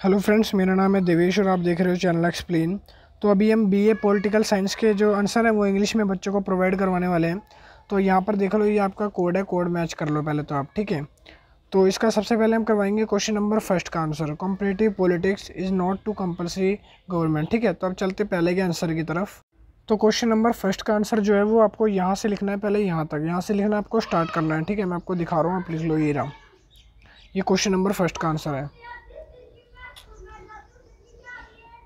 Hello friends, मेरा नाम है देवेश और आप देख रहे हो चैनल एक्सप्लेन। तो अभी हम बीए पॉलिटिकल साइंस के जो आंसर है, वो इंग्लिश में बच्चों को प्रोवाइड करवाने वाले हैं। तो यहाँ पर देख लो, ये आपका कोड है कोड मैच कर लो पहले तो आप, ठीक है? तो इसका सबसे पहले हम करवाएँगे क्वेश्चन नंबर फ़र्स्ट का answer competitive politics is not to compulsory government ठीक है? तो अब चलते पहले के आंसर की तरफ़। तो क्वेश्चन नंबर फ़र्स्ट का आंसर जो है, वो आपको यहाँ से लिखना है, पहले यहाँ तक। यहाँ से लिखना आपको स्टार्ट करना है, ठीक है? मैं आपको दिखा रहा हूँ, आप लिख लो ये रहा। ये क्वेश्चन नंबर फ़र्स्ट का आंसर है।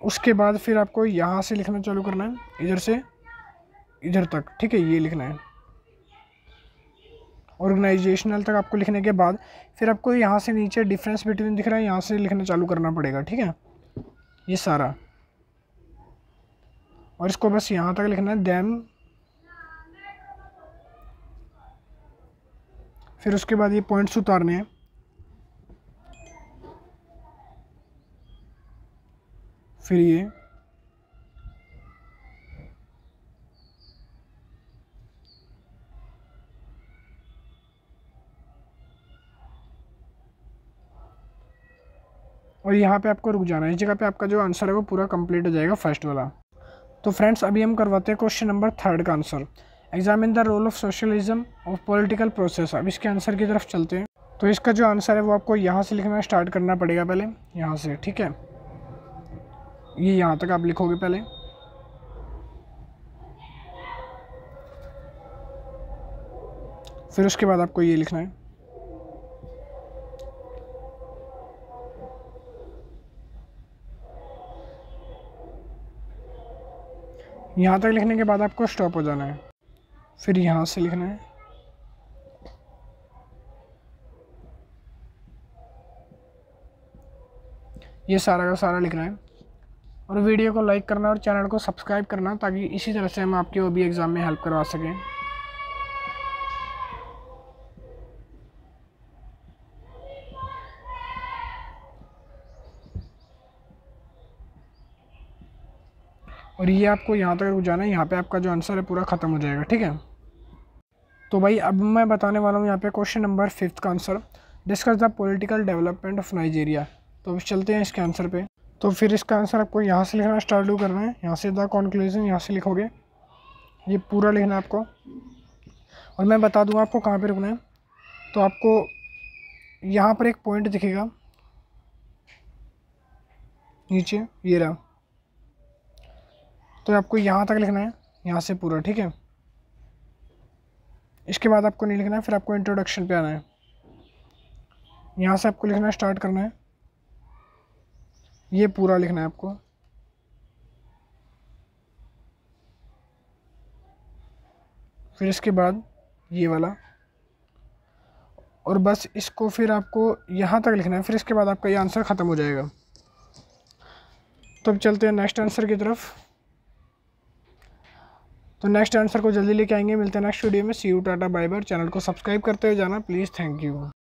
उसके बाद फिर आपको यहाँ से लिखना चालू करना है, इधर से, इधर तक, ठीक है, ये लिखना है। ऑर्गेनाइजेशनल तक आपको लिखने के बाद फिर आपको यहाँ से नीचे डिफरेंस बिटवीन दिख रहा है, यहाँ से लिखना चालू करना पड़ेगा, ठीक है? ये सारा। और इसको बस यहाँ तक लिखना है दैम फिर उसके बाद ये पॉइंट्स उतारने हैं। फिर ये। और यहाँ पे आपको रुक जाना है। इस जगह पे आपका जो आंसर है वो पूरा कंप्लीट हो जाएगा फ़र्स्ट वाला। तो फ्रेंड्स अभी हम करवाते हैं क्वेश्चन नंबर थर्ड का answer examine the role of socialism of political process अब इसके आंसर की तरफ़ चलते हैं। तो इसका जो आंसर है वो आपको यहाँ से लिखना स्टार्ट करना पड़ेगा पहले। यहाँ से, ठीक है? ये यहाँ तक आप लिखोगे पहले? फिर उसके बाद आपको ये लिखना है। यहाँ तक लिखने के बाद आपको स्टॉप हो जाना है। फिर यहाँ से लिखना है। ये सारा का सारा लिखना है। और वीडियो को लाइक करना और चैनल को सब्सक्राइब करना ताकि इसी तरह से हम आपके ओ एग्ज़ाम में हेल्प करवा सकें। और ये आपको यहाँ तक जाना है, यहाँ पे आपका जो आंसर है पूरा ख़त्म हो जाएगा, ठीक है? तो भाई, अब मैं बताने वाला हूँ यहाँ पे क्वेश्चन नंबर फिफ्थ का answer discuss the political development of Nigeria तो अब चलते हैं इसके आंसर पे। तो फिर इसका आंसर आपको यहाँ से लिखना स्टार्ट डू करना है। यहाँ से द कॉन्क्लूजन यहाँ से लिखोगे। ये पूरा लिखना है आपको। और मैं बता दूँगा आपको कहाँ पर रुकना है। तो आपको यहाँ पर एक पॉइंट दिखेगा। नीचे, ये रहा। तो आपको यहाँ तक लिखना है। यहाँ से पूरा, ठीक है। इसके बाद आपको नहीं लिखना है, फिर आपको इंट्रोडक्शन पे आना है। यहाँ से आपको लिखना स्टार्ट करना है। ये पूरा लिखना है आपको। फिर इसके बाद ये वाला। और बस इसको फिर आपको यहाँ तक लिखना है, फिर इसके बाद आपका ये आंसर ख़त्म हो जाएगा। तो अब चलते हैं नेक्स्ट आंसर की तरफ़। तो नेक्स्ट आंसर को जल्दी लेके आएँगे, मिलते हैं नेक्स्ट वीडियो में। See you tata bye bye channel को सब्सक्राइब करते हुए जाना। Please thank you